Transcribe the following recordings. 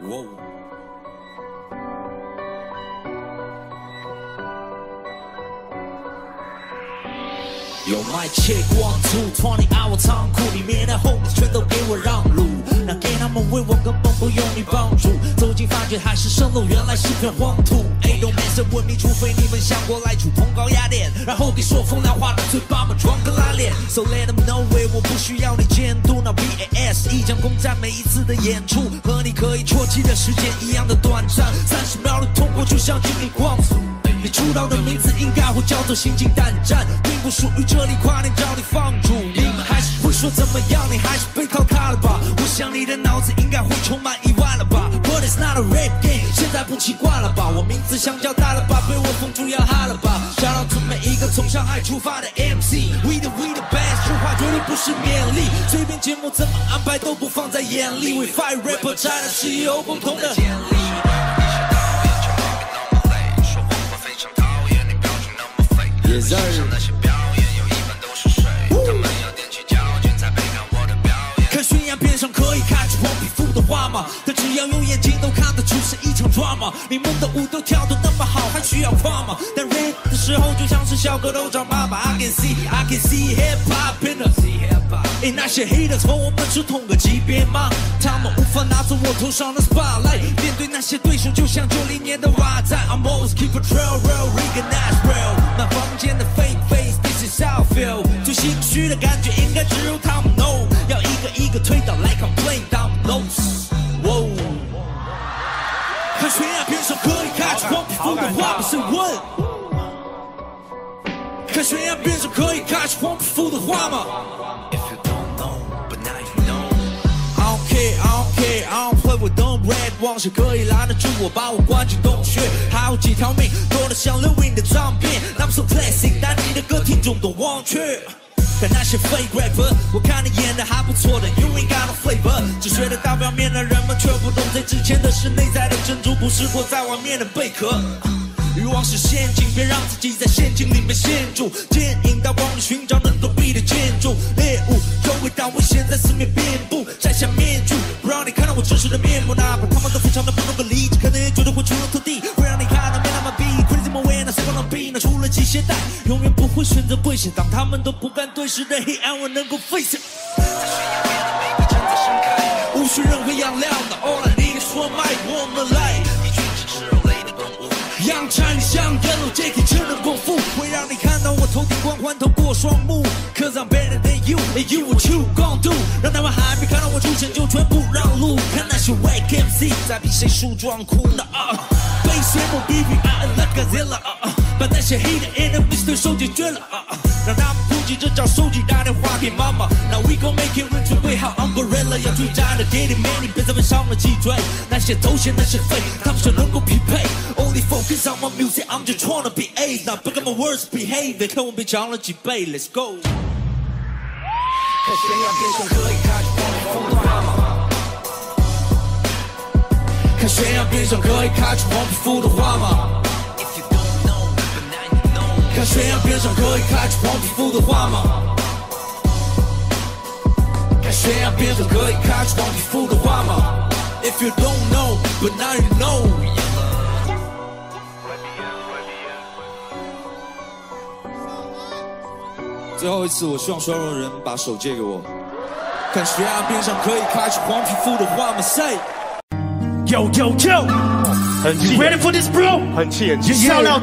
我我 my chick one two twenty hour 仓库里面的 homies 全都给我让路，那给他们为我根本不用你帮助。走进发觉还是蜃楼，原来是片荒土。A 都没什文明，除非你们想过来触碰高压电，然后给说风凉话的嘴巴们装个拉链。So let them know it，我不需要你监督。那 B A S 一将攻占每一次的演出，和你可以啜泣的时间一样的短暂，三十秒的痛苦就像经历光速。你出道的名字应该会叫做心惊胆战，并不属于这里，快点找你放逐。你们还是会说怎么样？你还是背靠他了吧？我想你的脑子应该会充满意外了吧？But it's not a rap game，现在不奇怪了吧？我名字香蕉大了吧？被我封住要哈了吧？shout out to 每一个从上海出发的 MC，We the we the best，说话绝对不是勉励，随便节目怎么安排都不放在眼里。We fight rapper，战的是有共同的潜力。也是那些表演有一半都是水，他们要踮起脚尖才配看我的表演。看悬崖边上可以看出我的花吗？但只要用眼睛都看得出是一场 drama。你们的舞都跳得那么好，还需要夸吗？但 rap 的时候就像是小蝌蚪找妈妈。I can see, I can see hip hop in the hip hop。诶，那些 haters 和我们是同个级别吗？他们无法拿走我头上的 spotlight。面对那些对手，就像九零年的瓦仔。I'm always keep a trail, real, recognize real。那房间的 fake face，this is how I feel。最心虚的感觉应该只有他们 know。要一个一个推倒，like I'm 看出黄皮肤的花，不是问。看悬崖边上可以开出黄皮肤的花吗？If you don't know, but now you know。I don't care, I don't care, I don't play with dumb red 妄想可以拦得住我，把我关进洞穴。还有几条命，多得像刘英的脏辫。那么 so classic，但你的歌听众都忘却。但那些 fake rapper，我看你演的还不错的，You ain't got no flavor。只学得到表面的人们，却不懂最值钱的是内在的珍珠，不是裹在外面的贝壳。欲望是陷阱，别让自己在陷阱里面陷住。剑引刀光里寻找能躲避的建筑，猎物周围当危险在四面遍布。摘下面具，不让你看到我真实的面目。哪怕他们都非常的不能够理解，可能也觉得会出人头地，比？那除了系鞋带，永远不会选择跪下。当他们都不敢对视的黑暗，我能够 face it。在悬崖边的每个站在盛开，无需任何养料的，All I need is one mic, one light。一群只吃肉类的动物。阳产像 yellow Jackie 真人功夫，会让你看到我头顶光环透过双目。Cause I'm better than you, and you what you gon' do？让他们还没看到我出现就全部让路。看那些 white MC 在比谁梳妆哭呢啊！被羡慕 B B I like Godzilla 啊啊！把那些 hate enemies 对手解决了啊啊！让他们普及这招，手机打电话给妈妈。Now we gon' make it，准备好 umbrella 要追战的 Get it man，你别再问上了脊椎。那些头衔那些肺，他们说能够匹配。Only focus on my music, I'm just trying to be A。那不跟 my words behave，看我被涨了几倍，Let's go。看悬崖边上可以开出黄皮肤的花吗？看悬崖边上可以开出黄皮肤的花吗？看悬崖边上可以开出黄皮肤的花吗？看悬崖边上可以开出黄皮肤的花吗？If you don't know, but now you know。最后一次，我希望所有人把手借给我。看悬崖边上可以开出黄皮肤的花吗？Say，Yo Yo Yo，很气，很气人，漂亮，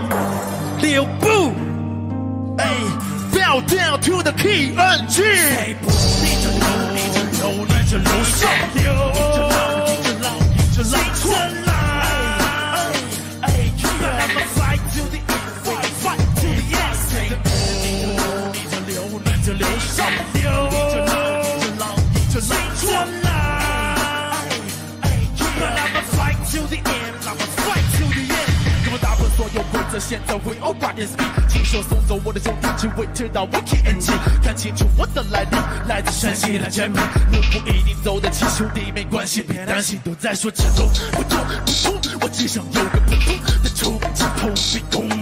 六步。Bow down to the key, NG. 逆着浪，逆着流，逆着流上流，逆着浪，逆着浪，逆着浪现在 we all brothers me。亲手送走我的兄弟，只为知道我 KNG。看清楚我的来历，来自山西来全民。路不一定走得起，兄弟没关系，别担心。都在说这种不痛不痛，我只想有个普通的冲击，头比痛那是没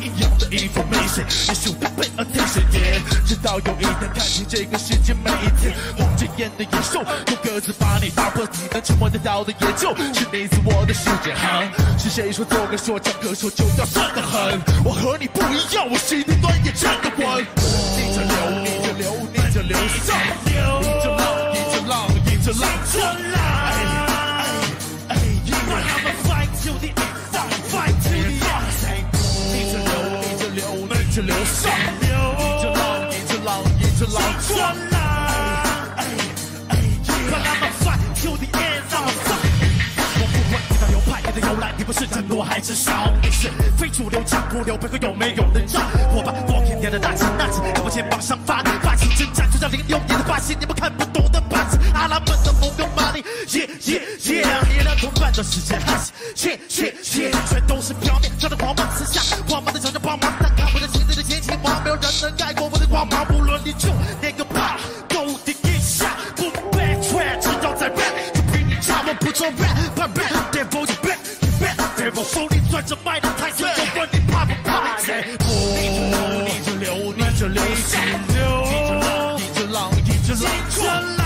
一样的 information，也是我 pay attention，直到有一天看清这个世界每一天红着眼的野兽，用鸽子把你打破，你能触摸得到的也就是你自我的世界。哈，是谁说做个说唱歌手就要算得狠？我和你不一样，我心里端也站得稳。逆着流，逆着流，逆着流上，逆着浪，逆着浪，逆着浪流，逆着流上，逆着浪，逆着浪，逆着浪转来。哎哎，I'ma fight to the end, I'ma fight。我不管你的流派，你的由来，你不是真多还是少？你是非主流，讲不流，背后有没有人照？我把光天天的大旗拿起，在我肩膀上发，霸气征战，就像零六年的巴西，你们看不懂的把子，阿拉们的梦跟马力，耶耶耶！一两同伴的时间，切切切，全都是表面上的狂妄，私下狂妄的想着帮忙，但看不见没有人能盖过我的光芒，无论你就哪个怕，斗地一下，不 backtrack，只要在 rap，就比你差，我不做 rap，怕 rap，devil 就 back，back，devil 手里攥着麦的台词，就问你怕不怕？谁不？逆着流，逆着流，逆着浪，逆着浪，逆着浪转来。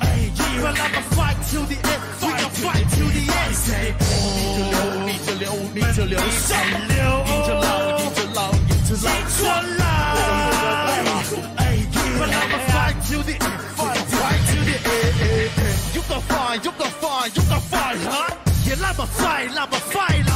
哎，But I'ma fight to the end, we gon' fight to the end. Say，逆着流，逆着流，逆着流上流，逆着浪，逆着 lights one life. Hey, yeah. But I'ma fight to the end, fight, fight to the end. You gon' find, you gon' find, you gon' find, huh? Yeah, I'ma fight, I'ma fight.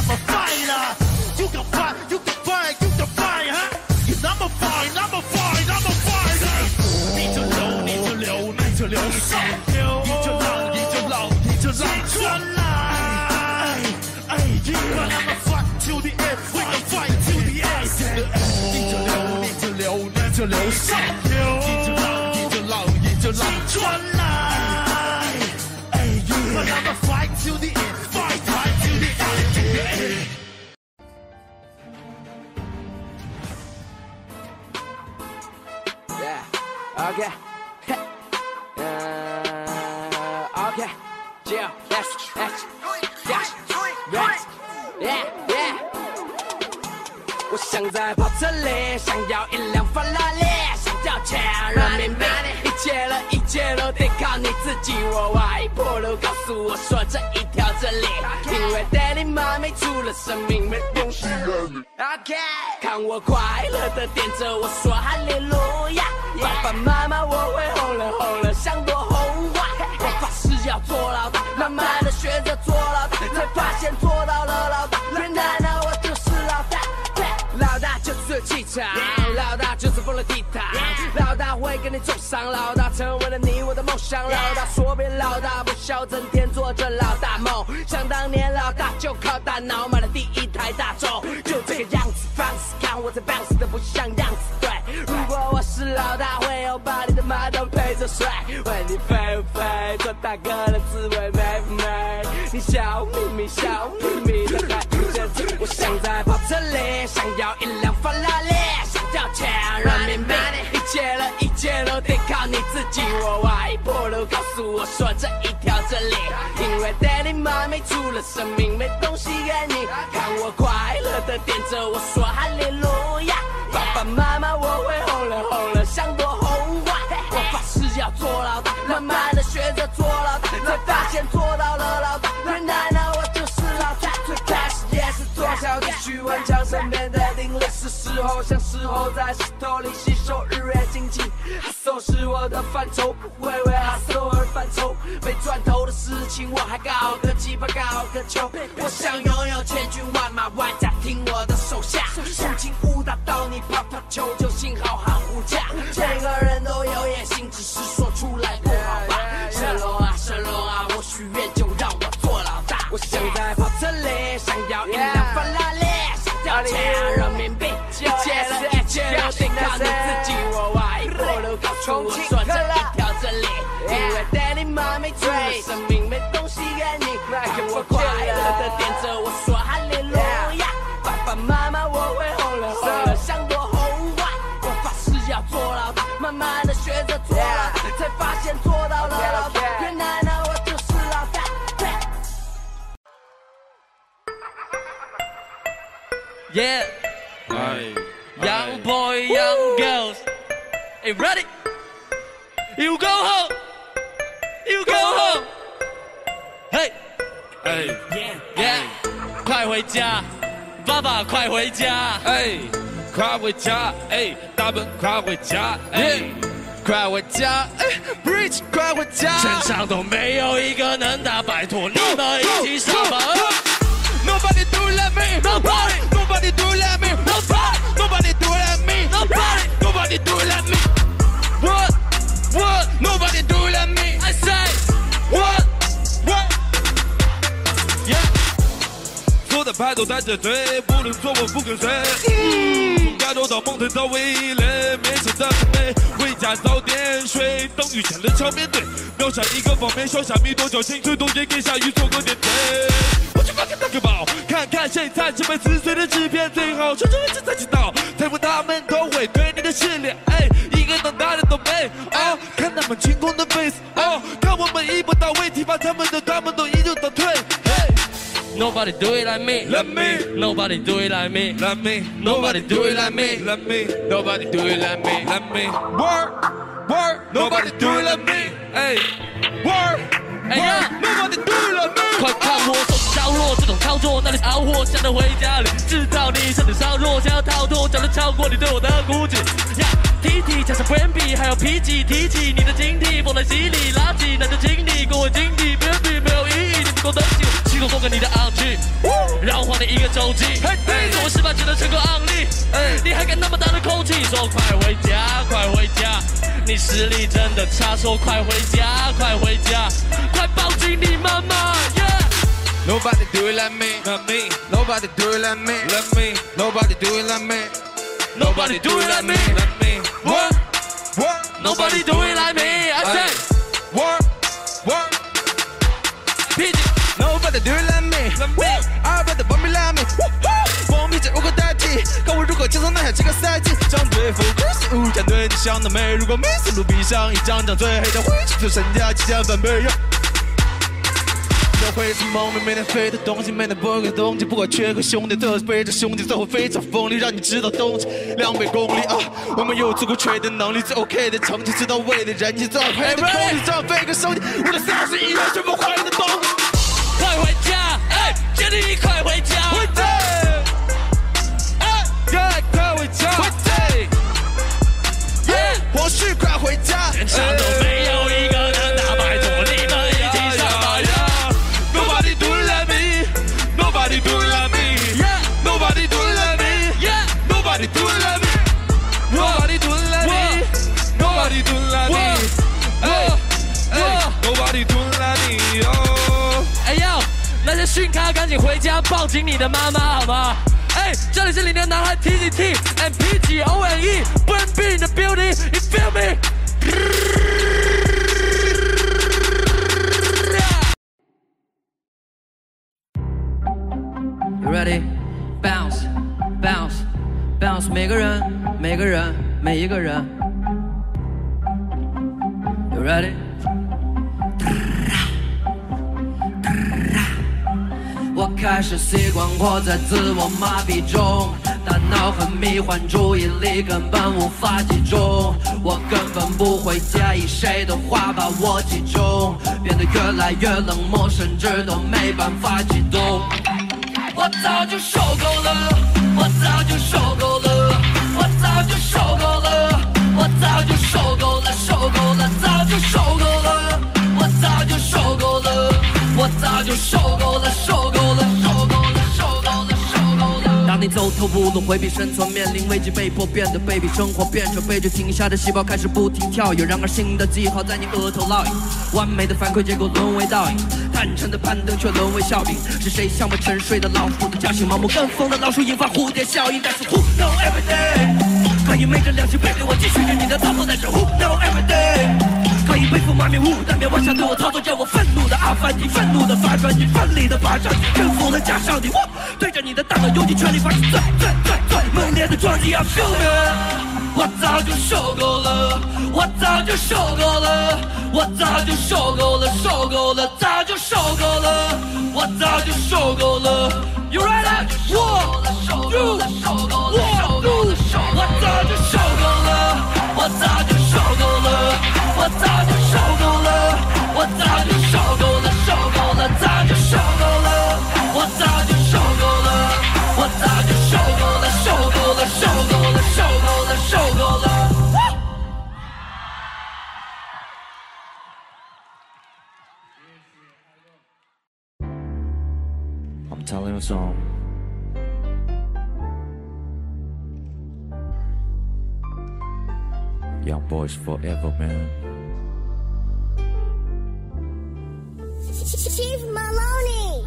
流，逆着流上流，逆着浪，逆着浪，逆着浪转来。哎，But I'ma fight to the end, fight, fight to the end. Yeah. Okay. 想在跑车里，想要一辆法拉利，想要钱人民币，一切的，一切都得靠你自己。我外婆都告诉我说这一条真理，因为 Daddy 妈咪除了生命没东西。OK，看我快乐的点着我说哈利路亚，爸爸妈妈我会红了红了像朵红花，我发誓要做老大，慢慢的学着做老大，才发现做到了老大，原来呢我就是老大。老大就是气场，老大就是疯了地毯，老大会给你重伤，老大成为了你我的梦想，老大说别老大不笑，整天做着老大梦。想当年老大就靠大脑买了第一台大众，就这个样子放肆，看我这 bounce 的不像样子。对，如果我是老大，我外婆都告诉我说这一条真理，因为 Daddy 妈咪除了生命没东西给你，看我快乐的点着我说哈利路亚，爸爸妈妈我会红了红了像朵红花，我发誓要做老大，慢慢的学着做老大，才发现做到了老大，原来呢我就是老大，最开始也是做小弟，去顽强身边时候，像时候在石头里吸收日月精气，哈手是我的范畴，不会为哈手而犯愁，没赚头的事情我还搞个鸡巴搞个球，我想拥有千军万马，万家听我的手下，无情误打到你跑跑球就幸好喊呼价，每个人都有野心，只是说出来不好吧。神龙啊神龙啊，我许愿就让我做老大。我想在跑车里，想要大。Yeah, young boy, young girls. Hey, ready? You go home. You go home。Hey，哎，Yeah，Yeah，快回家，爸爸快回家。哎，快回家，哎，大本快回家，哎，快回家，哎，Bridge，快回家！全场都没有一个能打，拜托你们一起上吧。Nobody do it like me. Nobody. Nobody do it like me. Nobody. Nobody do it like me. Nobody. Nobody do it like me. What? What? Nobody do it like me. I say What? What? Yeah. 所有的牌都带着队，不能说我不跟随。从亚洲到蒙特到威廉， 面前的很美。回家早点睡，等雨前的场面对。秒杀一个方面，小虾米多交情，最多也给下雨做个点缀。我去 fucking talk about，看看谁才是被撕碎的纸片最好，说出一次才知道，猜不他们都会对你的失恋，哎，一个能打的都没。哦，看他们进攻的 base，哦，看我们一步到位，踢翻他们的，他们都。Nobody do it like me. Let me. Nobody do it like me. Let me, Nobody do it like me. Let me, Nobody do it like me. let me work, work. Nobody do it like me. Hey, work, 哎呀 work. Nobody do it like me. 快看我手指着落，这种操作哪里熬货？想着回家里，制造你身体上弱，想要逃脱，早就超过你对我的估计。呀，T T 加上 Plan B，还有 P G，提起你的警惕，放在心里，垃圾那就请你跟我经历，Plan B 没有意义，你不够登记，系统送给你的 on 去，让我还你一个周记。做我失败只能成功案例，你还敢那么大的口气说快回家，快回家，你实力真的差，说快回家，快回家，快抱紧你妈妈。Nobody do it like me. Not me. Nobody do it like me. like me. Nobody do it like me. Nobody do it like me. Work, work. Nobody do it like me. I say, what? work. Do it like me. I bet 加入个代替，看我如何轻松拿下这个赛季。张嘴 focus，无战队你想得美。如果每次路闭上一张张嘴，黑的会去做身价即将翻倍。会是梦寐每天飞的东西，每天不给东西，不管缺个兄弟，都要背着兄弟，最后非常锋利，让你知道东西两百公里啊！我们有足够吹的能力，最 OK 的成绩，最到位的人气，最好配的空气，这样飞个手机，我的三十一人全部怀疑的东西。快回家，哎，杰弟快回家。回家，快回家，回家，耶，或许快回家，全场都没训咖赶紧回家抱紧你的妈妈好吗？哎，这里是你的男孩 T T T and P G O N E，不能 be in the building，you feel me？You ready? Bounce, bounce, bounce，每个人，每个人，每一个人。You ready? 我开始习惯活在自我麻痹中，大脑很迷幻，注意力根本无法集中。我根本不会介意谁的话把我击中，变得越来越冷漠，甚至都没办法激动。我早就受够了，我早就受够了，我早就受够了，我早就受够了，受够了，你走投无路，回避生存，面临危机，被迫变得卑鄙，生活变成悲剧，停下的细胞开始不停跳跃，然而新的记号在你额头烙印，完美的反馈结果沦为倒影，坦诚的攀登却沦为笑柄，是谁像我沉睡的老鼠的叫醒，盲目跟风的老鼠引发蝴蝶效应，但是 Who know everything？可以昧着良心背对我，继续着你的操作，但是 Who know everyday？可以背负满面雾，但别妄想对我操作，叫我愤怒的阿凡提，愤怒的发传奇，奋力的爬上去，征服了假上帝。我对着你的大脑用尽全力发起最最最最猛烈的撞击，I feel it。我早就受够了，我早就受够了，我早就受够了，受够了，早就受够了，我早就受够了。You ready? One, two, one, two. 我早就受够了，我早就受够了，我早就受够了，我早就受够了，受够了，早就受够了，我早就受够了，我早就受够了，受够了，受够了，受够了，受够了。I'm telling you something. Young boys forever, man. Chief Maloney.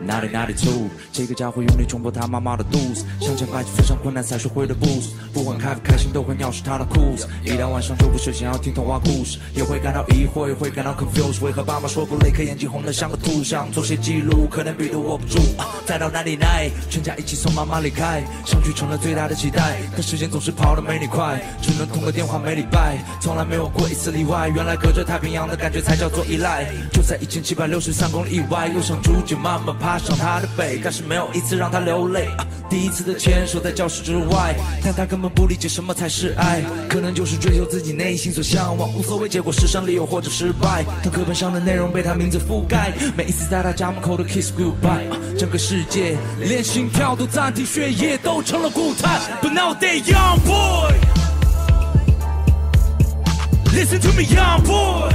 哪里哪里 two，这个家伙用力冲破他妈妈的肚子，向前迈进非常困难才学会的 boost，不管开不开心都会尿湿他的裤子，一到晚上就不睡，想要听童话故事，也会感到疑惑，也会感到 confused，为何爸妈说不累，可眼睛红得像个兔，想做些记录，可能笔都握不住，啊再到哪里来，全家一起送妈妈离开，相聚成了最大的期待，但时间总是跑得没你快，只能通个电话每礼拜，从来没有过一次例外，原来隔着太平洋的感觉才叫做依赖，就在一千七百六十三公里以外，又像竹简慢慢爬上他的背，但是没有一次让他流泪。啊第一次的牵手在教室之外，但他根本不理解什么才是爱，可能就是追求自己内心所向往，无所谓结果是胜利又或者失败。当课本上的内容被他名字覆盖，每一次在他家门口的 kiss goodbye，啊整个世界连心跳都暂停，血液都成了固态。But now they young boy。Listen to me, young boy.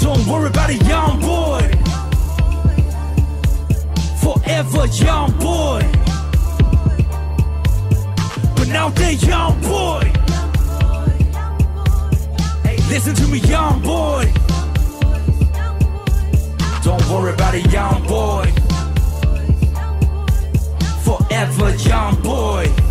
Don't worry about it, young boy. Forever, young boy. But now they young boy. Listen to me, young boy. Don't worry about it, young boy. Forever, young boy.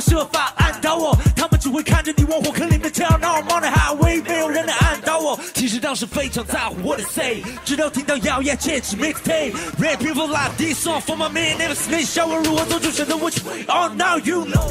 设法按倒我，他们只会看着你往火坑里面跳。Now I'm on the highway，没有人能按倒我。其实当时非常在乎 what they say，直到听到谣言戒指 mixtape，rapping for life this song for my man never snitch，笑我如何做出选择，which way oh now you know。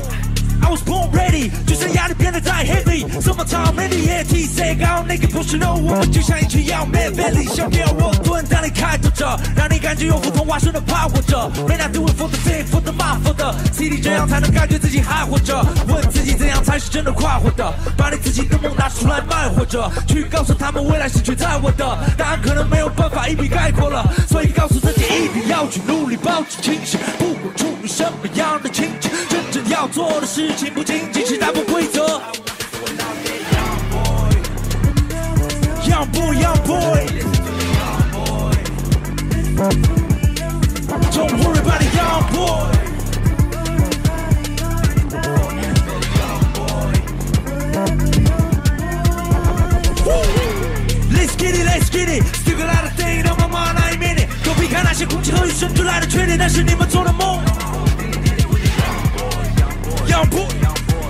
I was born ready，就算压力变得太 heavy，什么 time many AT say 高那个不是 no，我们就像一群要 man belly，想给我蹲在你开拓着，让你感觉有普通话说的怕活着。May not do it for the fame for the m for the city，这样才能感觉自己还活着。问自己怎样才是真的快活的，把你自己的梦拿出来卖或者去告诉他们未来是全在我的。答案可能没有办法一笔概括了，所以告诉自己一定要去努力，保持清醒，不管处于什么样的情景，真正要做的事情不仅仅是打破规则。Young boy, young boy. Don't worry about it, young boy. Let's get it, let's get it. Still got a lot of things on my mind, I admit it. 躲避开那些空气和与生俱来的缺点，那是你们做的梦。Young boy,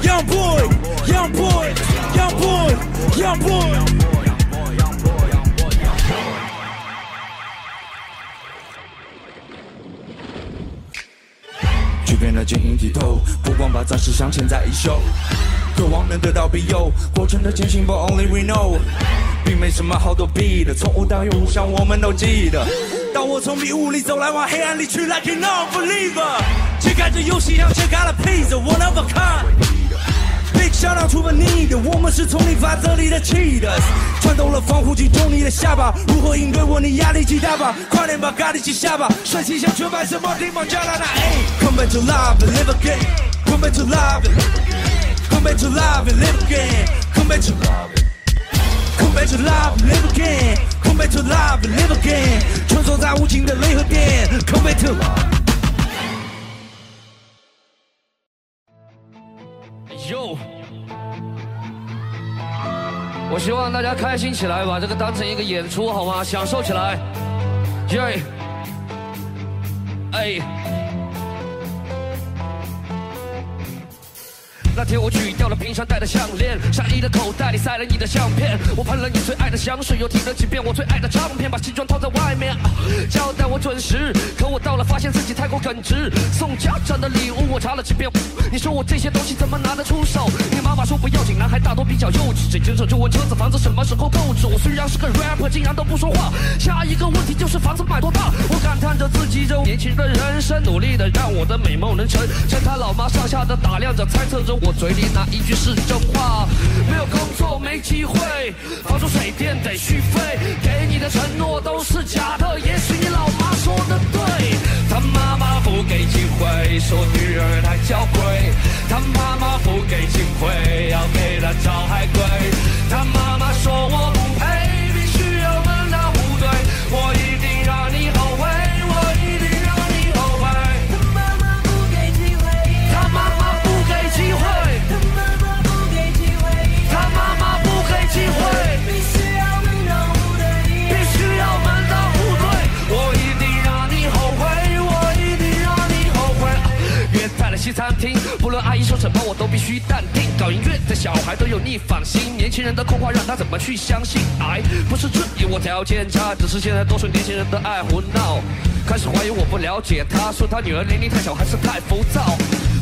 young boy, young boy, young boy, young boy. 那晶莹剔透，不光把钻石镶嵌在衣袖，渴望能得到庇佑，过程的艰辛，But only we know，并没什么好躲避的，从无到有，互相我们都记得。当我从迷雾里走来，往黑暗里去，like a non-believer，揭开这游戏像切开了披萨，one of a kind。Big shout out to the need，我们是丛林法则里的 cheaters，穿透了防护镜中你的下巴，如何应对我？你压力极大吧？快点把咖喱起下巴，帅气像全白色马丁马加拉那 A，come back to love and live again，Come back to life and，Come。back to love and live again. Come back to love it Come back to love and live again Come back to love and live again，穿梭在无尽的雷和电。Come back to love Yo，，我希望大家开心起来，把这个当成一个演出好吗？享受起来，耶！哎。那天我取掉了平常戴的项链，上衣的口袋里塞了你的相片。我喷了你最爱的香水，又听了几遍我最爱的唱片，把西装套在外面，交代我准时。可我到了，发现自己太过耿直。送家长的礼物我查了几遍，你说我这些东西怎么拿得出手？你妈妈说不要紧，男孩大多比较幼稚。这接着就问车子房子什么时候购置？我虽然是个 rapper，竟然都不说话。下一个问题就是房子买多大？我感叹着自己这年轻的人生，努力的让我的美梦能成。趁他老妈上下的打量着，猜测着我。我嘴里哪一句是真话？没有工作，没机会，房租水电得续费，给你的承诺都是假的。也许你老妈说的对，他妈妈不给机会，说女儿太娇贵，他妈妈不给机会，要给她找海龟，他妈妈说我什么，我都必须淡定。搞音乐的小孩都有逆反心，年轻人的空话让他怎么去相信？哎不是质疑我条件差，只是现在多数年轻人都爱胡闹，开始怀疑我不了解他，说他女儿年龄太小还是太浮躁。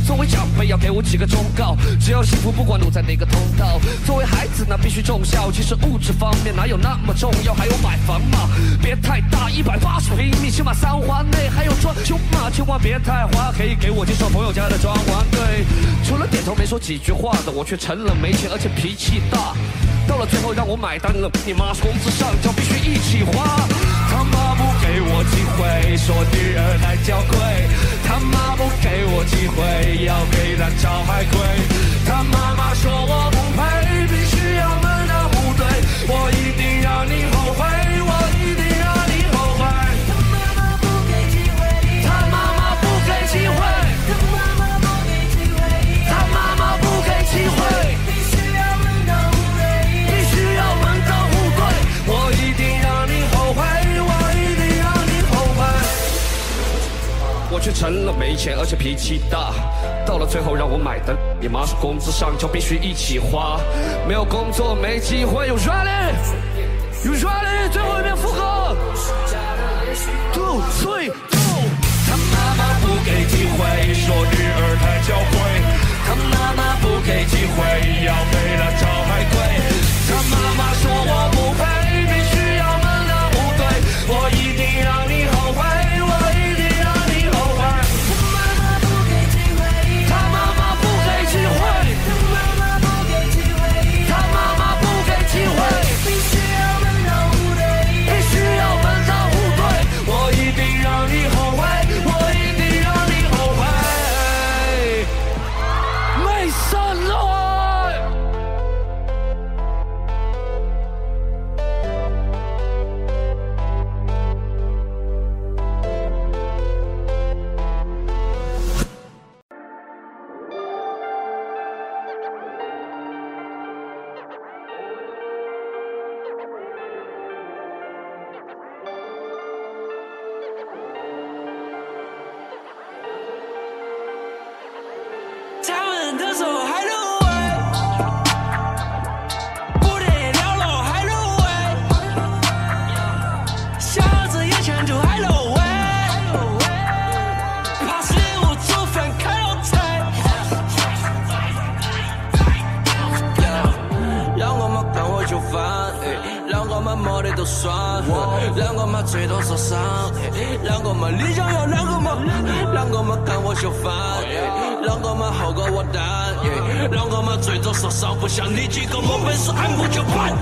作为长辈要给我几个忠告，只要幸福不管路在哪个通道。作为孩子那必须重孝，其实物质方面哪有那么重要？还有买房嘛，别太大，一百八十平米起码三环内还有装修嘛，千万别太花，可以给我介绍朋友家的装潢。对，除了点头没说几句话的，我却成了没钱而且脾气大。到了最后让我买单了，你妈工资上交必须一起花。他妈不给我机会，说女儿太娇贵。他妈不给我机会，要给他找海归。他妈妈说我不配，必须要门当户对。我一定让你后悔，却成了没钱，而且脾气大。到了最后让我买单，你妈说工资上交必须一起花。没有工作没机会，有 ready，有 ready，最后一遍副歌。Two three two。他妈妈不给机会，说女儿太娇贵。他妈妈不给机会，要给她找最多受伤，啷个嘛？你想要啷个嘛？啷个嘛？看我秀翻，啷个嘛？后果我担。啷个嘛？最多受伤，不像你几个。没本事按部就班，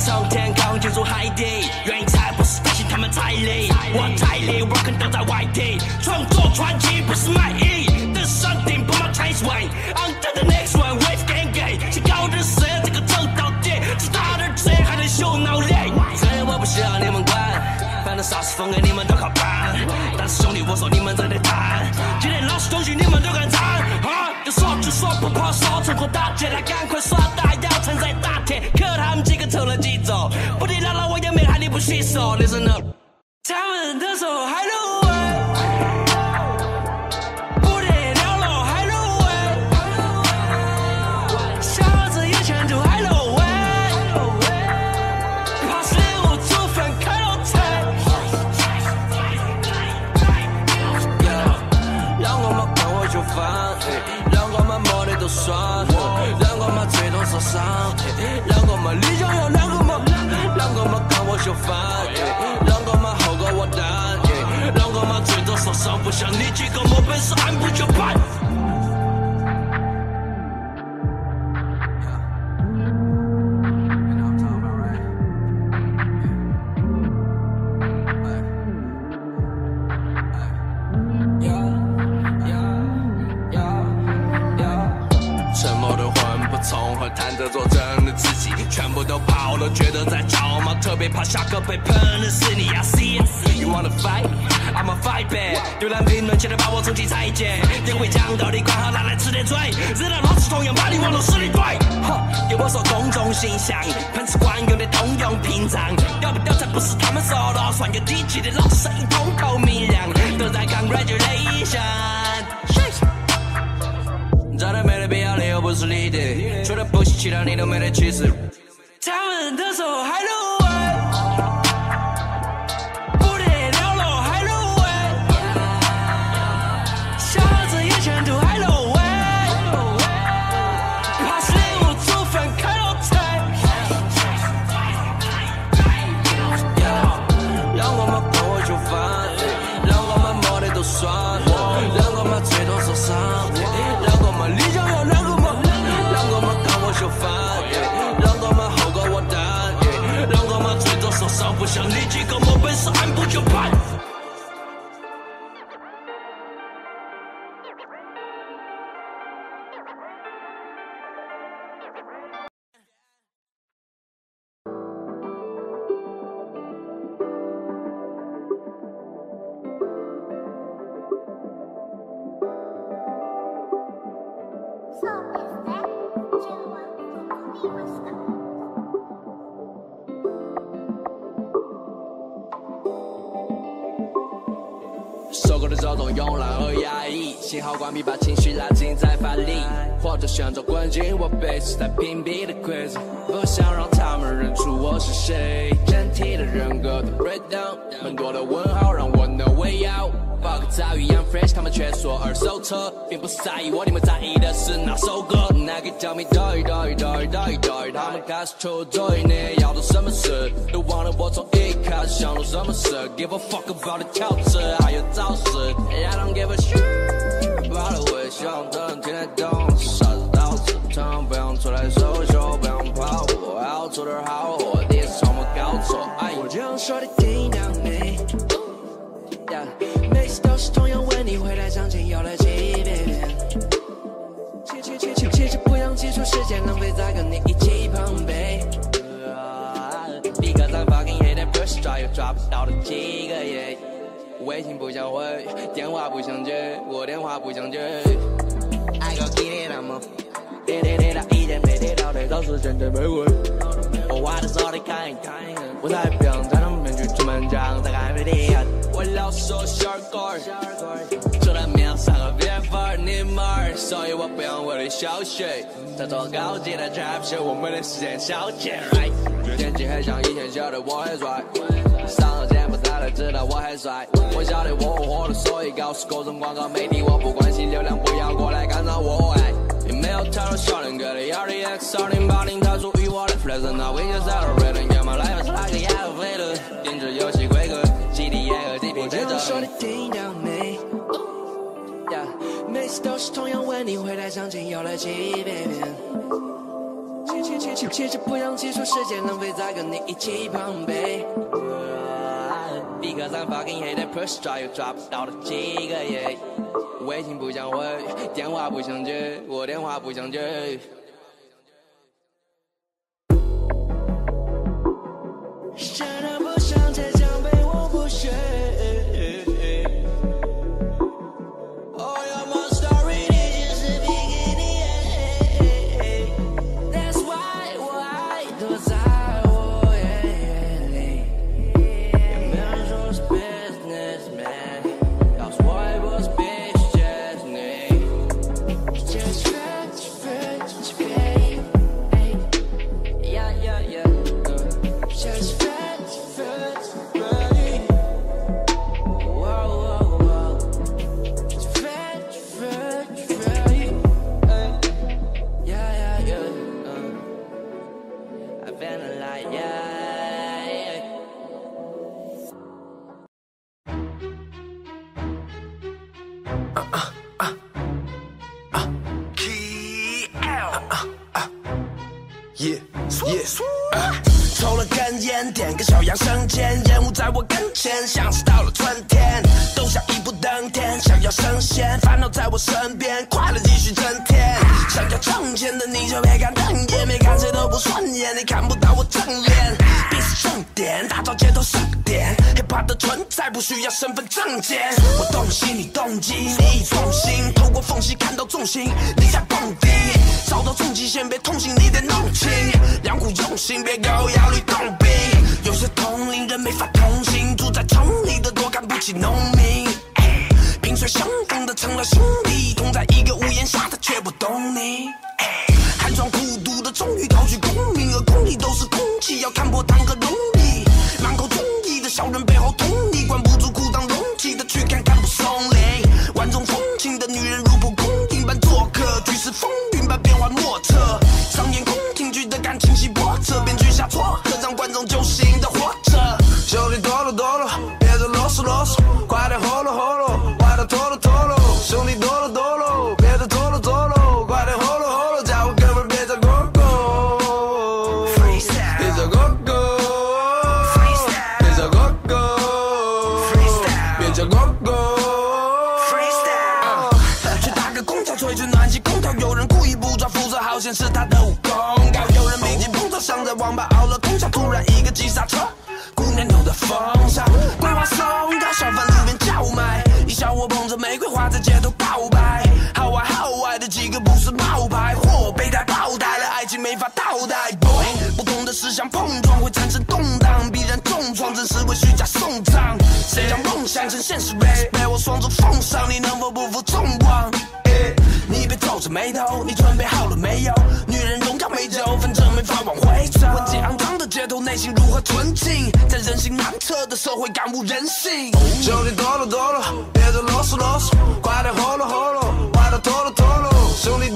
上天刚进入海底，原材不是担心。他们踩雷，我踩雷，我肯定都在外地创作。传奇不是卖艺，但山顶不卖。chase one on the next one with gang gang，想搞点事。这个走到底，只打点车，还能秀。送给你们都靠办。但是兄弟，我说你们真的贪，今天老师东西你们都敢占啊！要说就说，不怕说，趁火打劫，那赶快耍大腰，趁在打铁。可他们几个凑了几桌，不地姥姥我也没喊你不洗手，Listen up，他们都说还让我们后果我担，让我们最多受伤，不像你几个没本事按部就班。沉默的魂不从和谈着做真的自己，全部都跑了，觉得在？特别怕下课被喷的是你呀！See you wanna fight? I'm a fight back。浏览评论，记得把我重新裁剪。点会讲道理，管好拿来吃点嘴，惹到老子同样把你往落死里怼。哼，给我说公众形象，喷子惯用的通用屏障，屌不屌才不是他们说了算，有底气的老子声音通透明亮，都在 congratulation。真的没得必要，理由不是你的，除了不惜其他你都没得气势。本事关闭，把情绪拉近再发力，或者选择关进我被时代屏蔽的柜子，不想让他们认出我是谁。整体的人格的 breakdown，很多的问号让我 no way out。包个早一样 fresh，他们却说二手车，并不是在意我，你们在意的是哪首歌。那个叫 me die die die die die，他们开始抽嘴，你要做什么事？都忘了我从一开始想做什么事。Give a fuck about the 跳词还有造势，I don't give a shit。希望都能听的懂是啥子导致疼不想出来收走不想跑步还要做点好货第一次要没。搞错哎我这样说的听到没每次都是同样问你回答场景有了几遍其实切切切切不想接受时间浪费在跟你一起碰杯。Because i'm fucking hate that brush 抓又抓不到的几个 yeah 微信不想回，电话不想接，我电话不想接。I go get it I'm a 点点点到一点没点到的都是真正玫瑰。我花的少的看一看，我才不想在他们面前出门讲，再看没得呀。我老说小儿除了你们儿，所以我不用为了消息，在做高级的 trap shit，我没得时间消遣。Right，天气很像以前晓得我很帅，上了柬埔寨才知道我很帅。我晓得我火了，所以告诉各种广告媒体，我不关心流量，不要过来干扰我。哎。也没有太多笑脸，给了 RDX 二零八零，它属于我的 f l a s h 那 we just celebrating，要么来又是那个 yellow f l a v o 定制游戏规格，GTA 和 DP 节奏。我说你听到没每次都是同样问你，回答将近有了几遍。其其其其其实不用挤出时间，浪费在跟你一起碰杯。Because I'm fucking hate that push drive you drop 到了几个，微信不想回，电话不想接，我电话不想接。Shut up. 别再过过。啊去打个空调吹吹暖气空调，有人故意不抓扶手，好像是他的武功。高有人密集碰头，想在网吧熬了通宵，突然一个急刹车，姑娘扭的风骚，桂花松高，小贩路边叫卖，一小伙捧着玫瑰花在街头告白，好爱好爱的几个不是冒牌货，备胎爆胎了，爱情没法倒带。Boy，不同的思想碰撞会产生动荡，必然重创，真实为虚假送葬。谁让梦想成现实？Race 被我双手奉上，你能否不负众望你别皱着眉头，你准备好了没有？女人荣耀美酒，反正没法往回走。混迹肮脏的街头，内心如何纯净？在人心难测的社会，感悟人性。兄弟多了多了，别再啰嗦啰嗦，快点喝了喝了，快点脱了脱了。兄弟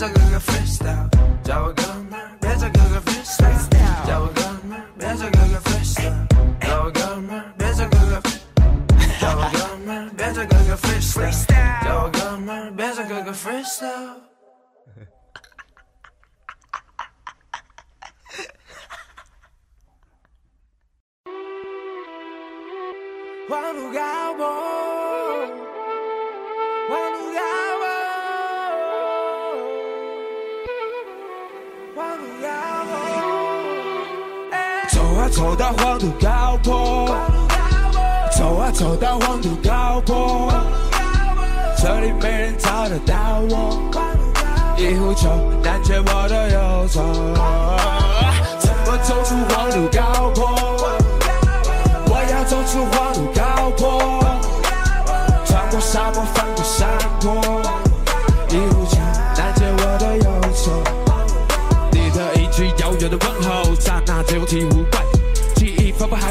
们儿别再哥哥 freestyle，叫我哥们儿别再哥哥 freestyle，叫我哥们儿别再哥哥 freestyle，叫我哥们儿别再哥哥，叫我哥们儿别再哥哥 freestyle，叫我哥们儿别再哥哥 freestyle。黄土高坡，黄土高走啊走到黄土高坡，走啊走到黄土高坡，这里没人找得到我，一壶酒难解我的忧愁。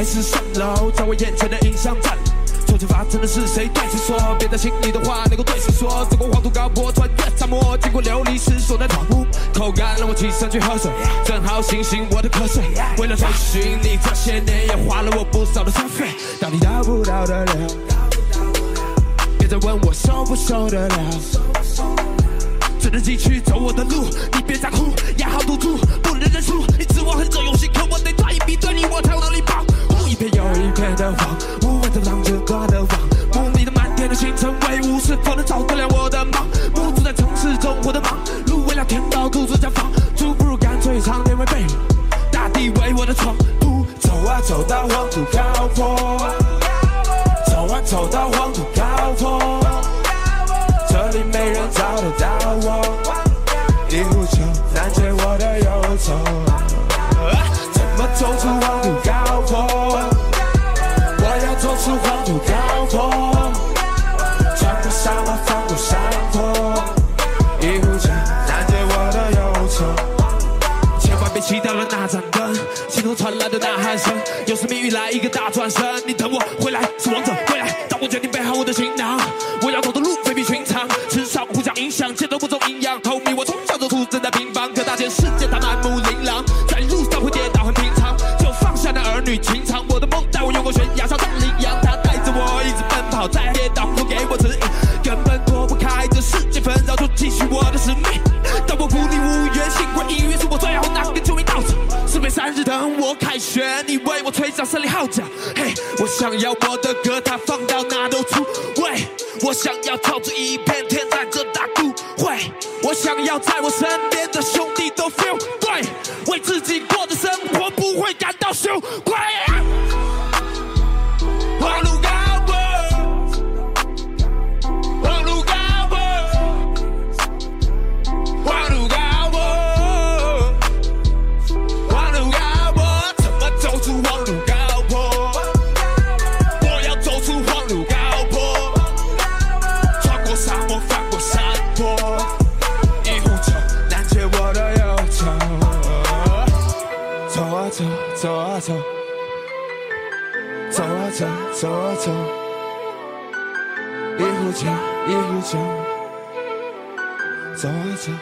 忆仿佛海市蜃楼，在我眼前的影像占领。究竟发生的是谁对谁错？别担心你的话能够对谁说。走过黄土高坡，穿越沙漠，经过流离失所的闯入，口干让我起身去喝水，正好醒醒我的瞌睡。为了追寻你，这些年也花了我不少的心肺，到底到不到得了？别再问我受不受得了。只能继续走我的路，你别再哭，压好赌注，不能认输。你自我很久用心，可我得赚一笔，对你我才有能力报。一片又一片的黄，无问的浪着挂的网，梦里的满天的星辰威武，是否能照得了我的忙？不住在城市中我的忙碌，为了填饱肚子家房，住不如干脆长天为被，大地为我的床铺。走啊走到黄土高坡，走啊走到黄土高坡。这里没人找得到我，一壶酒难解我的忧愁。怎么走出黄土高传来的呐喊声，又是命运来一个大转身。你等我回来，是王者归来。当我决定背好我的行囊，我要走的路非比寻常。世上互相影响，切都不重营养。透明，我从小就出生在平房，可大千世界它满目琳琅，在路上会跌倒很平常，就放下那儿女情长。我的梦带我越过悬崖上当羚羊，它带着我一直奔跑，再跌倒不给我指引，根本躲不开这世界纷扰，就继续我的日等我凯旋，你为我吹响胜利号角。嘿，我想要我的歌，它放到哪都出位。我想要跳出一片天，在这大都会。我想要在我身边的兄弟都 feel 对，为自己过的生活不会感到羞愧。走，啊走，一壶酒，一壶酒，走啊走，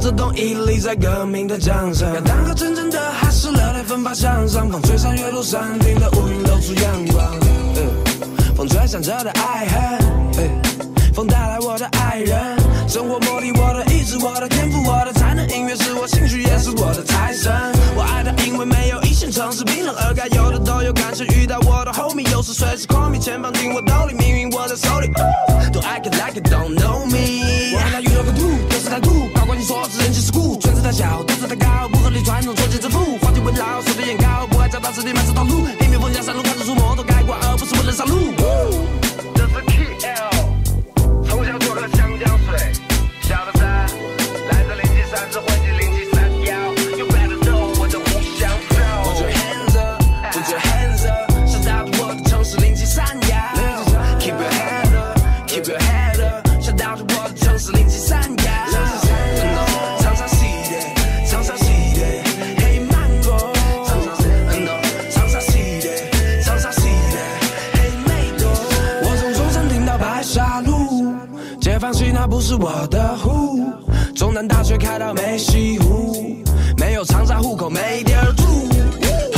着冬屹立在革命的江上。要当个真正的哈士，热泪奋发向上，风吹上岳麓山顶的乌云，露出阳光。呃风吹响着的爱恨，呃风带来我的爱人，生活磨砺我的意志，我的天赋，我的才能，音乐是我兴趣，也是我的财神。我爱他，因为没有一线城市冰冷，而该有的都有。感谢遇到我的 homie，有时随时 call me，钱放进我兜里，命运握在手里。Don't act like it don't know。故，圈子太，高，不合理传统，捉襟致富，话题围绕，手的眼高，不爱找大实地，满是套路，一面风向山路，看日出，摩托开挂，而不是为了上路。我的户，中南大学开到梅溪湖，没有长沙户口没地儿住。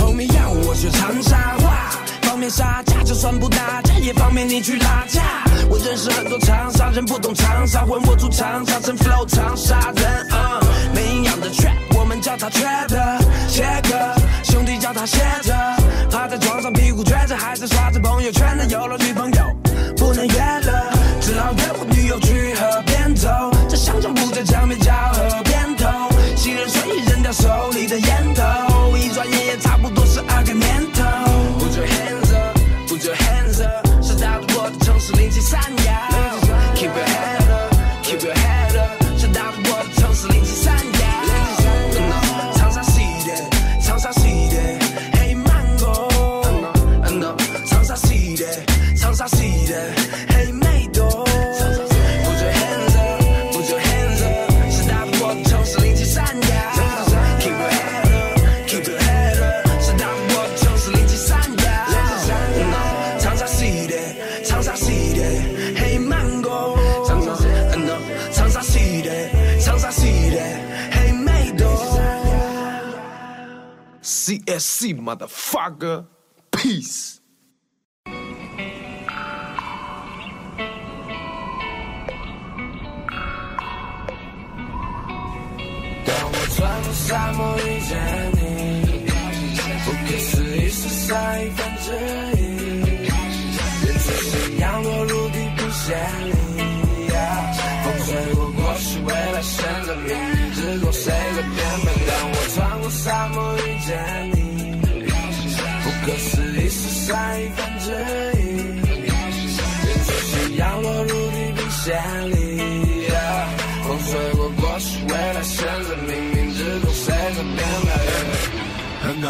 后面要我学长沙话，方便杀价，就算不打架也方便你去拉架。我认识很多长沙人，不懂长沙混，我住长沙城 flow 长沙人，没营养的 trap，我们叫它 trap 切割，兄弟叫他歇着，趴在床上屁股撅着，还在刷着朋友圈的，有了女朋友 CSC motherfucker, peace.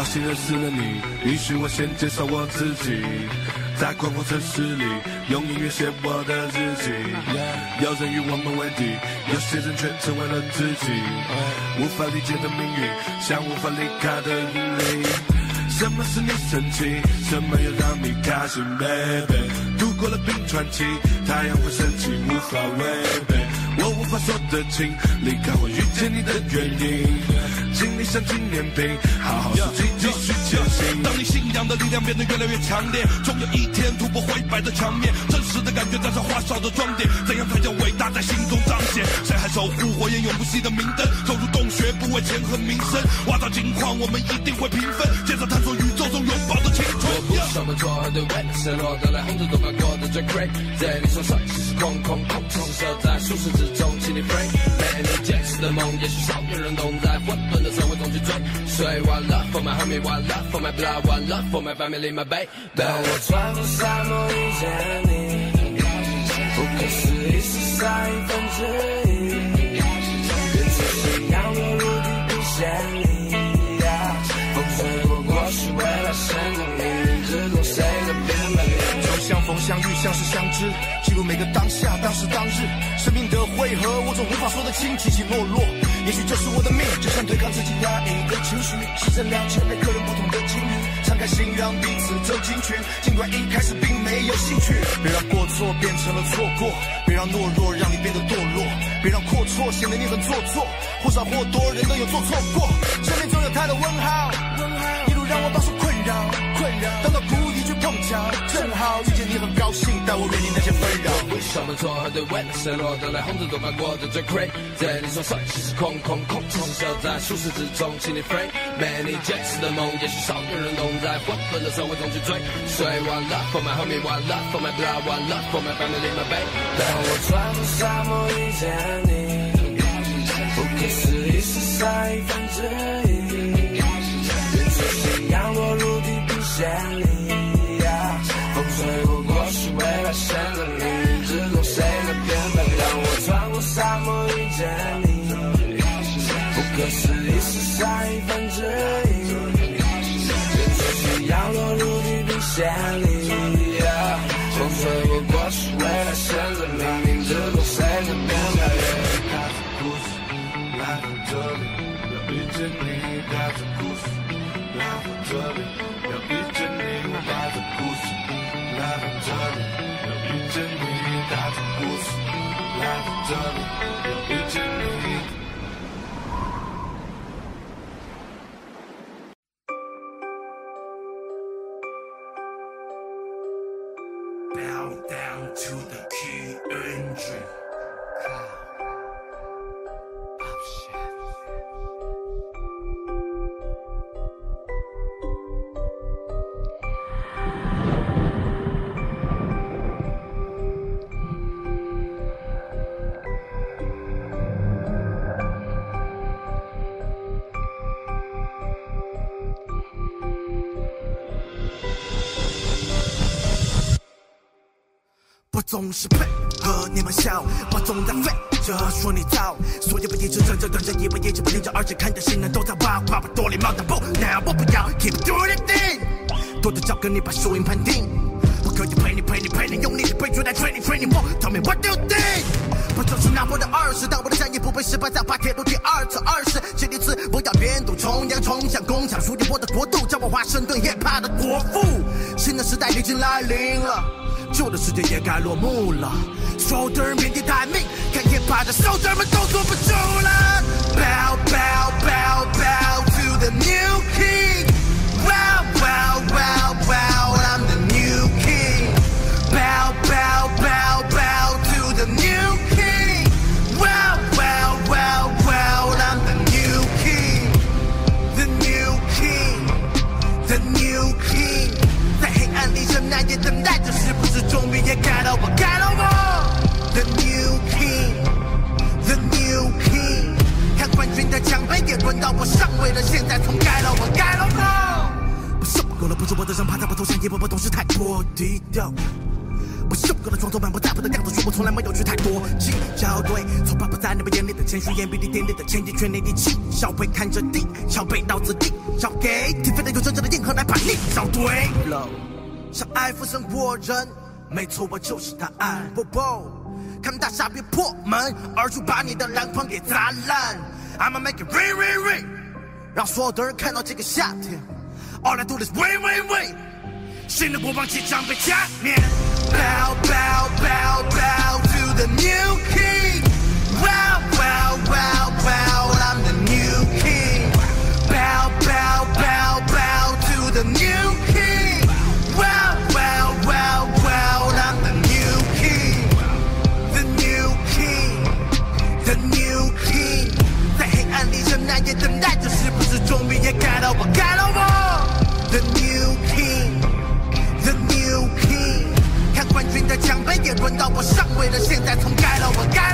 很高兴认识了你，允许我先介绍我自己。在广阔城市里，用音乐写我的日记。有人与我们为敌，有些人却成为了知己。无法理解的命运，像无法离开的引力。什么使你生气？什么又让你开心，baby？度过了冰川期，太阳会升起，无法违背。我无法说得清，离开我遇见你的原因。经历像纪念品，好好自己继续前行。当你信仰的力量变得越来越强烈，终有一天突破灰白的墙面，真实的感觉加上花哨的装点，怎样才叫伟大在心中彰显？谁还守护火焰永不熄的明灯？走入洞穴，不为钱和名声，挖到金矿，我们一定会平分，接着探索宇宙中永。的错和对位，失落的来，红着头发过得最 great，在你手上其实空空空，只是守在舒适之中，请你 free。没你坚持的梦，也许少有人懂，在混沌的社会中去追。所以 one love for my homie, one love for my blood, one love for my family, my baby。当我穿过沙漠遇见你，不可思议是三一分之一，连出夕阳落入地平线相遇，相识相知，记录每个当下，当时当日，生命的汇合，我总无法说得清起起落落。也许这是我的命，就像对抗自己压抑的情绪，牺牲了千每个人不同的境遇，敞开心让彼此走进去，尽管一开始并没有兴趣。别让过错变成了错过，别让懦弱让你变得堕落，别让阔绰显得你很做作，或少或多人都有做错过，生命中有太多问号，一路让我饱受困扰，困扰，等到谷碰巧，正好遇见你很高兴，但我远离那些纷扰。为什么错和对未来失落的来，红着头发过得最 crazy，你手上其实空空空，只是守在舒适之中，请你 free。没你坚持的梦，也许少有人懂，在混沌的社会中去追。one love for my homie, one love for my blood, one love for my family, my baby。当我穿过沙漠遇见你，不可思议是三分之一，连出夕阳落入地平线里。地平线里。风吹过过去，未来选择命运之中谁在变本？带着故事来到这里，要遇见你，带着故事来到这里，要遇见你，我带着故事来到这里，要遇见你，带着故事来到这里，是配合你们笑，我总在废着说你糟，所以我一直睁着瞪着，以为一直不听着，而且看着新人都在挖挖不多礼貌的不，那我不要 keep doing the thing，多的找跟你把输赢判定，我可以陪你陪你陪你，用力的备注来吹你吹你我，Tell me what do you think？不就是拿我的二十，但我的战役不被失败，再爬铁路第二次二十，这一次我要远渡重洋，冲向工厂，属于我的国度，叫我华盛顿 hiphop 的国父，新的时代已经来临了。旧的世界也该落幕了。所有的人面对待命，看 hiphop 的手指们都坐不住了。Bow bow bow bow to the new king. Wow wow wow wow, I'm the 全力的气，小背看着地，小背到此地，交给天飞的有真正的硬核来把你找对了。像爱抚生活人，没错，我就是答案。不不，看大厦别破门而出，把你的篮筐给砸烂。I'ma make it rain rain rain，让所有的人看到这个夏天。All I do is wait wait wait，。新的国王即将被加冕。Bow bow bow bow to the new king. Wow wow wow wow, the new king. Wow wow wow wow, I'm the new king. The new king, the new king. 在黑暗里仍然也等待着，是不是终于也该到我该到我？The new king. The new king，看冠军的奖杯也轮到我上位了，现在从该到我该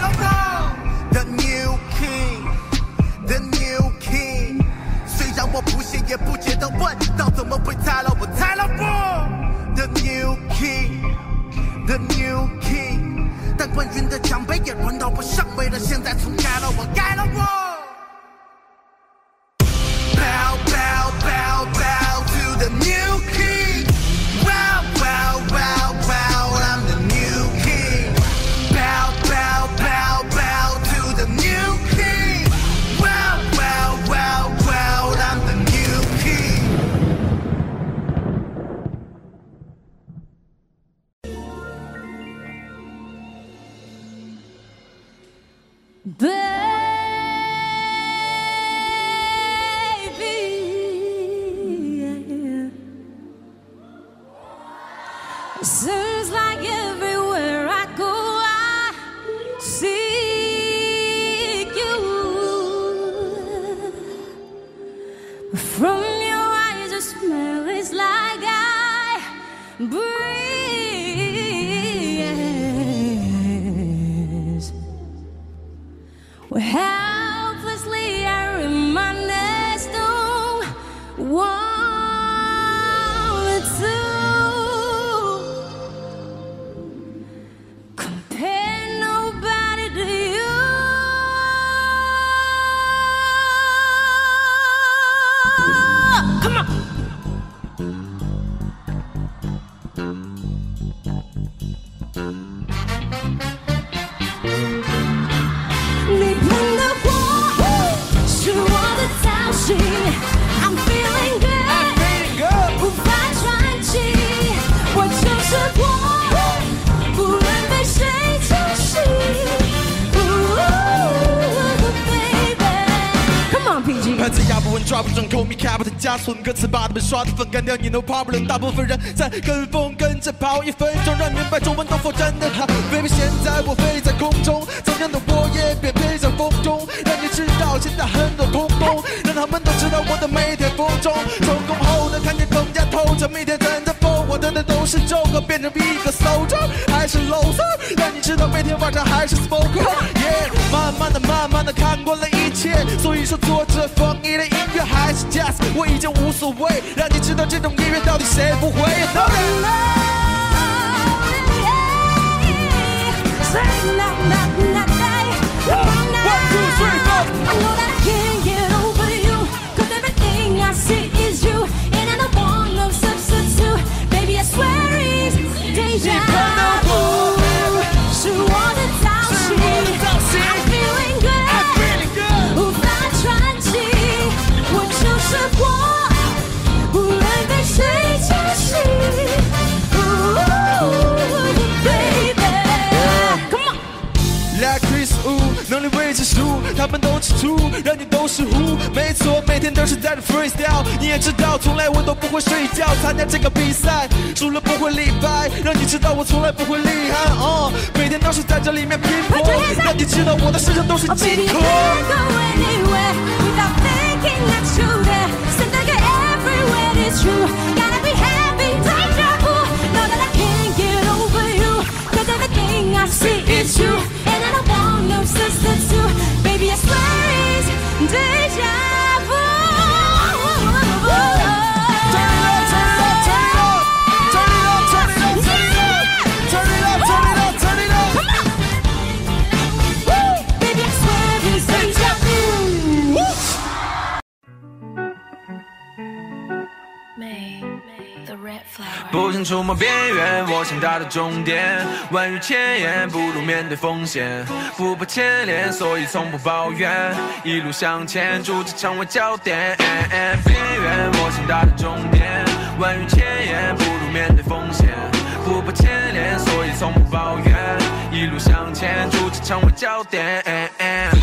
不屑也不解的问，道怎么会猜了？我猜了我？The new king，The new king，但冠军的奖杯也轮到我上位了，现在从该了我该了。把他们刷的粉干掉，你 no problem。大部分人在跟风跟着跑，一分钟让你明白中文都否真的好。baby，现在我飞在空中，怎样的我也别飞在风中，让你知道现在很多空洞，让他们都知道我的每天风中。成功后的看见更加透彻，每天等的风，我等的都是周哥变成一个 soldier，还是 loser，让你知道每天晚上还是 smoker。Yeah，慢慢的慢慢的看过了一切，所以说做着风衣的音乐还是 jazz，我已经无所谓，让你这种音乐到底谁不会。图，让你都是胡。没错，每天都是在这 freestyle。你也知道，从来我都不会睡觉。参加这个比赛，输了不会礼拜，让你知道我从来不会厉害。哦，每天都是在这里面拼搏，让你知道我的身上都是 Oh, 金壳。go anywhere this 不想触摸边缘，我想达到终点。万语千言，不如面对风险。不怕牵连，所以从不抱怨。一路向前，逐渐成为焦点。边缘，我想达到终点。万语千言，不如面对风险。不怕牵连，所以从不抱怨。一路向前，逐渐成为焦点。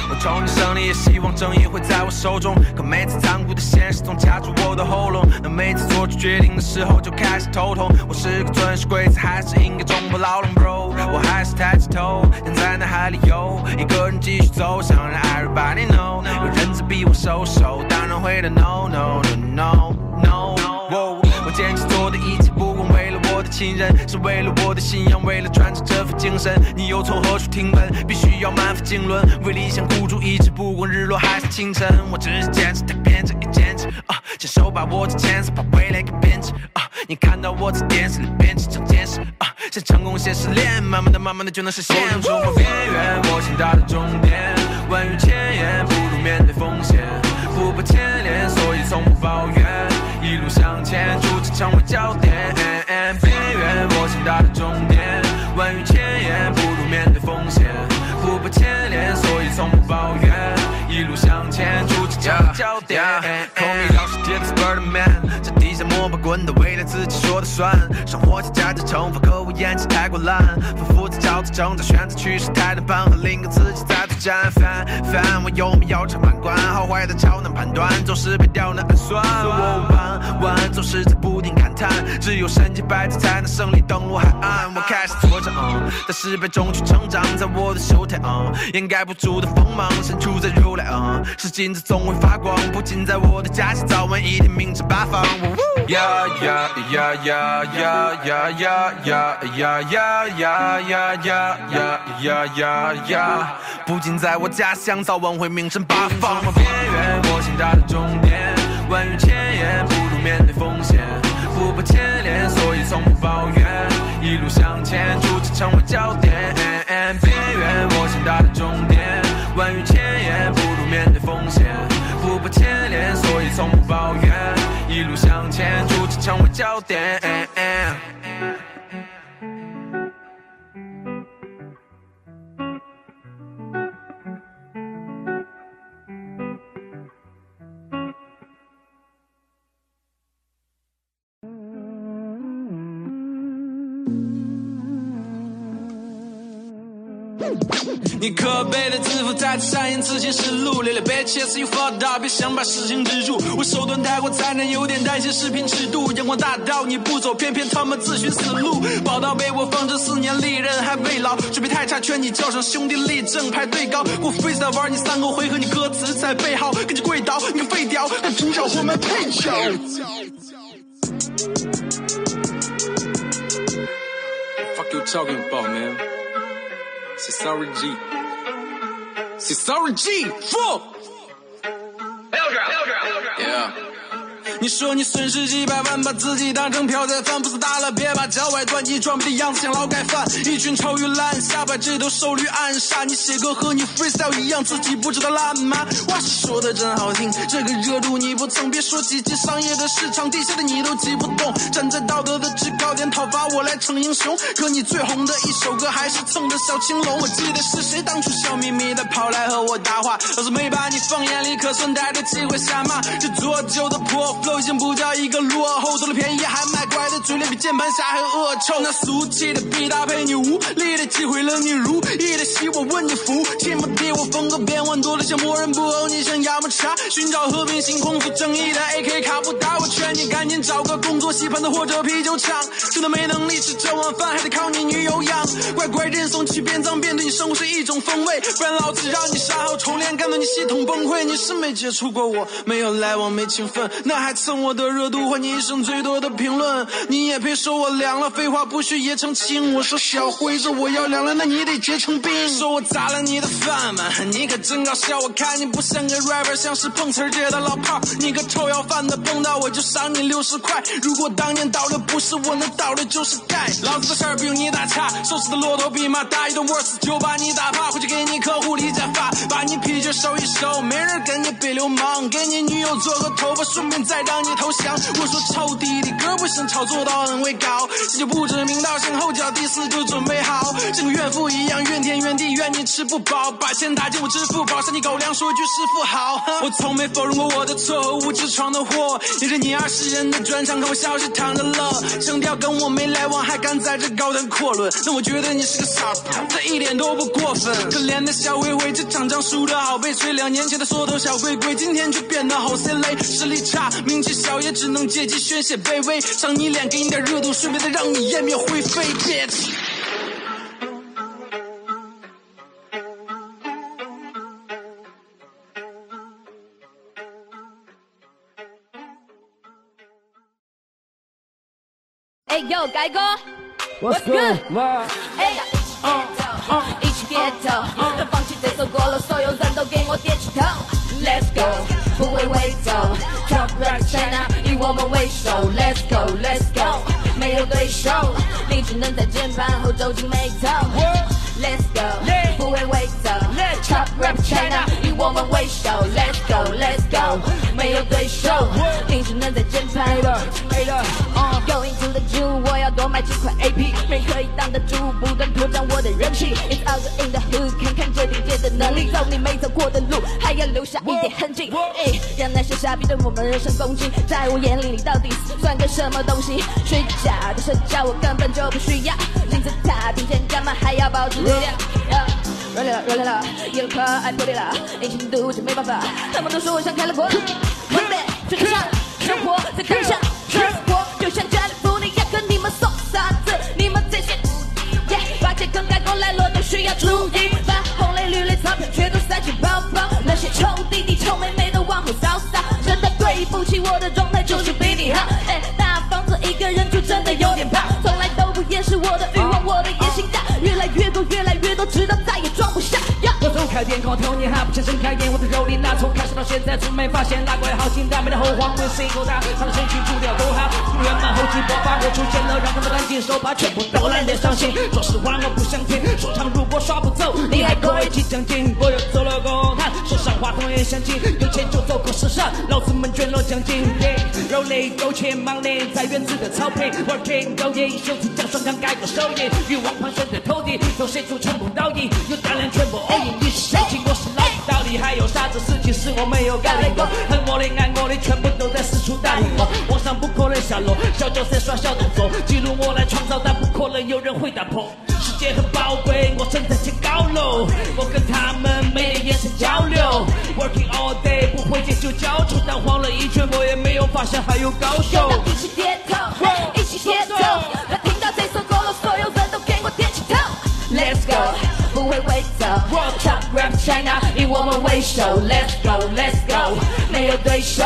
我憧憬胜利，也希望正义会在我手中。可每次残酷现实总卡住我的喉咙。当每次做出决定的时候就开始头痛。我是个遵守规则，还是应该冲破牢笼，bro？我还是抬起头，站在那海里游，一个人继续走，想让 everybody know。有人在逼我收手，当然会的 no no no no no。no 我坚持做的一切，不亲人，是为了我的信仰，为了传承这份精神。你又从何处听闻？必须要满腹经纶，为理想孤注一掷，不管日落还是清晨。我只是坚持，它变成一坚持啊，牵手把握着前世，把未来给编织啊。你看到我在电视里编织成见识啊，想成功先失恋，慢慢的、慢慢的就能实现。不想触摸边缘，我想达到终点。万语千言，不如面对风险，不怕牵连，所以从不抱怨。一路向前，逐渐成为焦点。边缘，我想达到终点。万语千言，不如面对风险，不怕牵连，所以从不抱怨。一路向前，逐渐成为焦点。Call me 老世界的 Spiderman，在地下摸爬滚的，未来自己说的算。生活加价值惩罚，可我演技太过烂，反复在找着挣扎，选择趋势太难办，和另一个自己在对战。烦烦，我有没有常判官？好坏的超难判断，总是被刁难暗算。我弯弯，总是在不停感叹，只有身经百战才能胜利登陆海岸。我开始作战，嗯在失败中去成长，在我的秀台，嗯掩盖不住的锋芒，伸出在如来，嗯是金子总会发光，不仅在我的家乡，早晚一定名震八方。呀呀呀呀呀呀呀呀呀呀呀呀呀呀呀呀呀！不仅在我家乡，早晚会名震八方。边缘，我心扎的终点。万语千言，不如面对风险，不怕牵连，所以从不抱怨。一路向前，逐渐成为焦点。焦点。的自负再次上演之前实录，累累别切死 you fucked up，别想把事情止住。我手段太过残忍，有点担心视频尺度。阳光大道你不走，偏偏他们自寻死路。宝刀被我放置四年，利刃还未老，准备太差，劝你叫声兄弟立正，排队高。我 freestyle 玩你三个回合，你歌词才背好，跟着跪倒，你个废屌，跟主角混埋配角。Fuck you talking about, man? Say sorry, G. It's Sarah G. Four. Eldra. Eldra. Yeah. 你说你损失几百万，把自己当成票在翻，不是大了，别把脚崴断，你装逼的样子像劳改犯，一群臭鱼烂虾，把这都手捋暗杀。你写歌和你 freestyle 一样，自己不知道烂吗？哇，说的真好听，这个热度你不蹭，别说几级商业的市场，地下的你都挤不动。站在道德的制高点讨伐我来逞英雄，可你最红的一首歌还是蹭的小青龙。我记得是谁当初笑眯眯的跑来和我搭话，要是没把你放眼里，可算带着机会下马。这做旧的破都已经不叫一个落后，得了便宜还卖乖的嘴脸比键盘侠还恶臭。那俗气的比搭配，你无力的击毁了你如意的戏，我问你服气吗？敌我风格变换多了，像魔人布欧，你想要么查寻找和平星空腹正义的 AK 卡不打，我劝你赶紧找个工作洗盘子或者啤酒厂，真的没能力吃这碗饭，还得靠你女友养。乖乖认怂去变脏，变对你生活是一种风味，不然老子让你杀后重练，干到你系统崩溃。你是没接触过我，没有来往，没情分，那还蹭我的热度，换你一生最多的评论。你也配说我凉了？废话不许也澄清。我说小辉子我要凉了，那你得结成冰。说我砸了你的饭碗，你可真搞笑。我看你不像个 rapper，像是碰瓷儿界的老炮儿。你个臭要饭的，碰到我就赏你六十块。如果当年倒的不是我，那倒的就是钙。老子的事儿不用你打岔，瘦死的骆驼比马大，一顿 worse 就把你打趴。回去给你客户理假发，把你啤酒收一收，没人跟你比流氓。给你女友做个头发，顺便再让你投降。我说臭弟弟，哥不行，炒作到很会搞，这就不知名道姓后脚，第四就准备好，像个怨妇一样怨天怨地，怨你吃不饱，把钱打进我支付宝，向你狗粮说句师傅好。我从没否认过我的错和无知闯的祸，也是你二十人的专场，看我消息躺着乐，声调跟我没来往，还敢在这高谈阔论，那我觉得你是个傻逼，这一点都不过分。可怜的小灰灰，这场仗输得好悲催，两年前的缩头小龟龟，今天却变得好 C 雷，实力差，名气小，也只能借机宣泄卑微，赏你脸，给你点热度，顺便再让你湮灭灰飞，bitch。哎呦，改哥 What's good？哎呀，一起点头，别放弃这首歌了，所有人都给我点起头。Let's go，不会回头 Rock China 以我们为首。Let's go，Let's go，没有对手，你只能在键盘后皱紧眉头。Let's go，不会回头，Top Rock China 以我们为首。Let's go，Let's go，没有对手，你只能在键盘后。Going to the zoo，我要多买几块 AP，没可以挡得住，不断拓展我的人气。It's all in the hood，看看能力，走你没走过的路，还要留下一点痕迹。哎，让那些傻逼对我们人身攻击，在我眼里你到底算个什么东西？虚假的社交我根本就不需要，金字塔顶尖干嘛还要保持力量？热烈了，热烈了，一路可爱破裂了，隐形毒就没办法，他们都说我像开了国。最上生活在当下，对不起，我的状态就是比你好。哎，大房子一个人住真的有点怕，开店光头，你还不想睁开眼？我的肉里那，从开始到现在，从没发现哪怪好心大，没得后慌，为谁够大？上身去除掉都好，圆满后期播放，我出现了，让他们赶紧手把，全部都懒得伤心。说实话我不想听，说唱如果耍不走，你还可以去将军。我又走了公摊，手上话筒也响起，有钱就走，可时尚，老子们捐了奖金。肉类苟且忙里，在院子的草坪，working 高音，秀出奖双枪，改过手印，欲望盘旋在头顶，从谁出全部倒影，有胆量全部 all in，你是谁？经过是老子道理，还有啥子事情是我没有搞定过？恨我的爱我的，全部都在四处打听我，往上不可能下落，小角色耍小动作，记录我来创造，但不可能有人会打破。世界很宝贵，我正在建高楼，我跟他们每天眼神交流，working all day，不会借酒浇愁，但晃了一圈，我也没有发现还有高手。一起点头，一起点头。他听到这首歌了，所有人都给我点起头。Let's go，不会回头。Top rap China，以我们为首。Let's go，Let's go，没有对手，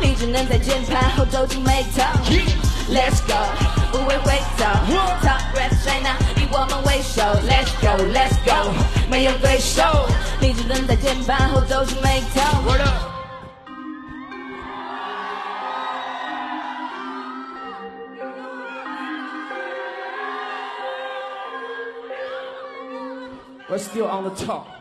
你只能在键盘后皱起眉头。Let's go，不会回头。Top rap China，以我们为首。Let's go，Let's go，没有对手，你只能在键盘后皱起眉头。We're still on the top.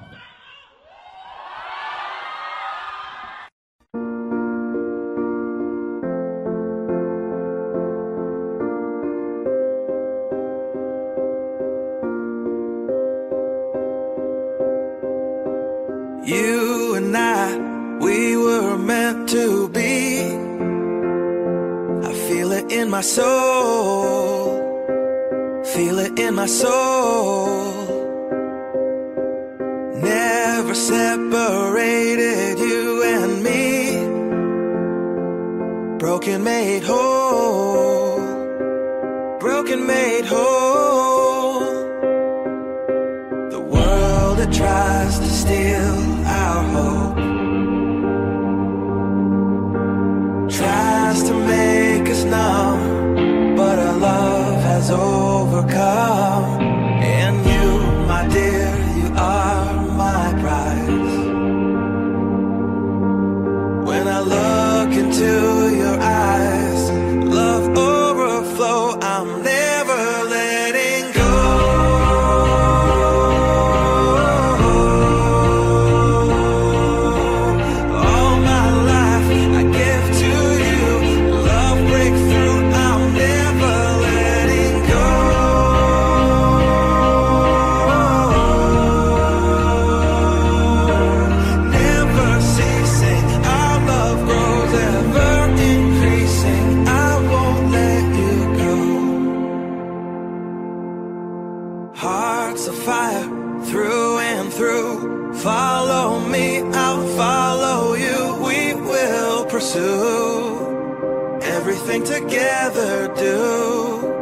Follow me, I'll follow you. We will pursue everything together. Do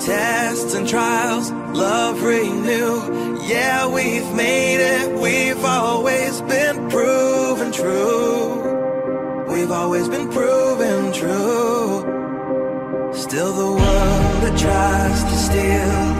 tests and trials, love renew. Yeah, we've made it. We've always been proven true. We've always been proven true. Still the one that tries to steal